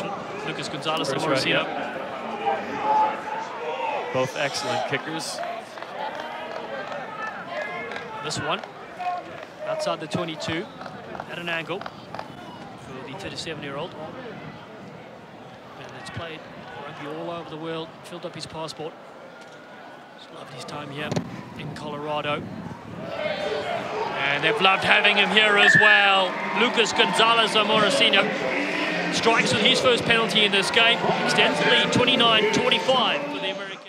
No. Lucas Gonzalez and First right, Morosino. Both excellent kickers. This one, outside the 22, at an angle for the 37-year-old. And it's played rugby all over the world, filled up his passport. He's loved his time here in Colorado. And they've loved having him here as well. Lucas Gonzalez Amorosino strikes with his first penalty in this game, extends the lead 29-25 for the American.